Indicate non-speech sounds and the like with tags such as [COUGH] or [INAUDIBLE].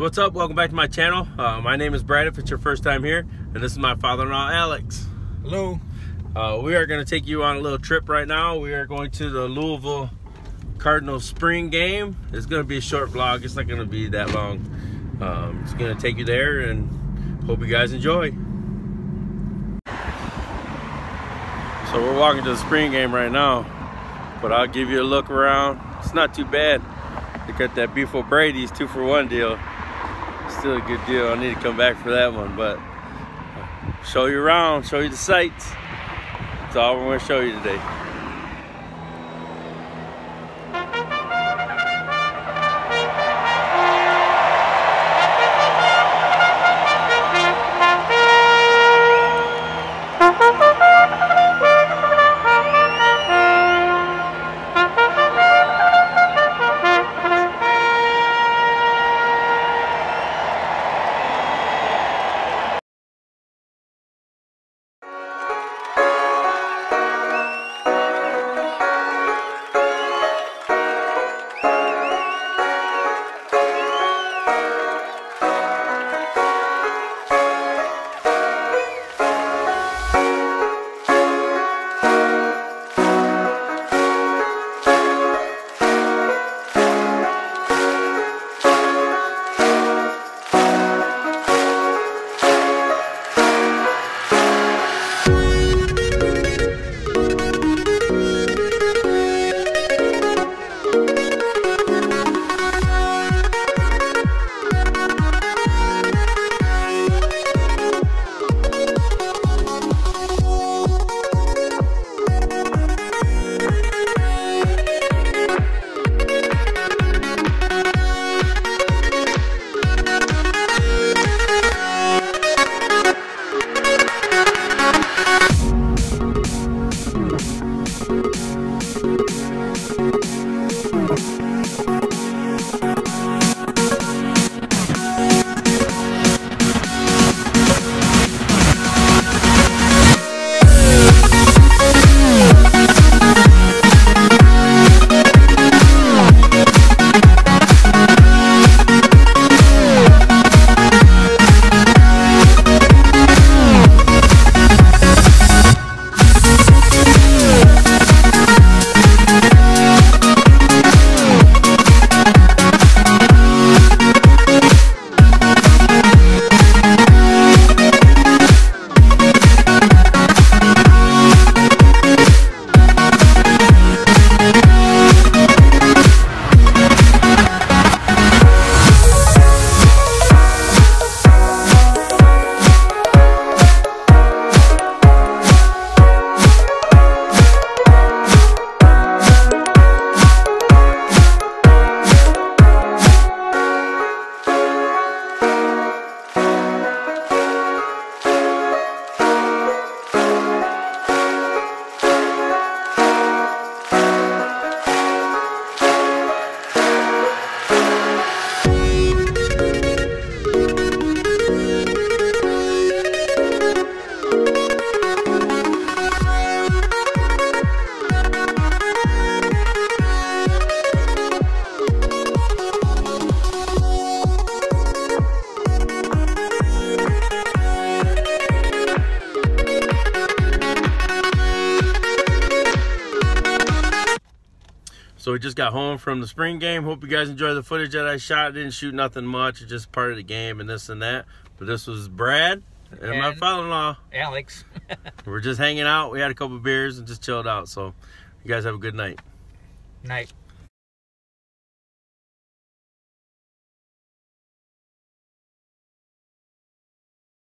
So what's up? Welcome back to my channel. Uh, my name is Brad if it's your first time here, and this is my father-in-law Alex. Hello. Uh, we are going to take you on a little trip right now. We are going to the Louisville Cardinals spring game. It's going to be a short vlog. It's not going to be that long. Um, it's going to take you there and hope you guys enjoy. So we're walking to the spring game right now, but I'll give you a look around. It's not too bad. They got that Beef O'Brady's two for one deal. Still a good deal. I need to come back for that one, but show you around, show you the sights. That's all we're to show you today. So we just got home from the spring game. Hope you guys enjoy the footage that I shot. Didn't shoot nothing much. It's just part of the game and this and that. But this was Brad and, and my father-in-law. Alex. [LAUGHS] We're just hanging out. We had a couple beers and just chilled out. So you guys have a good night. Night.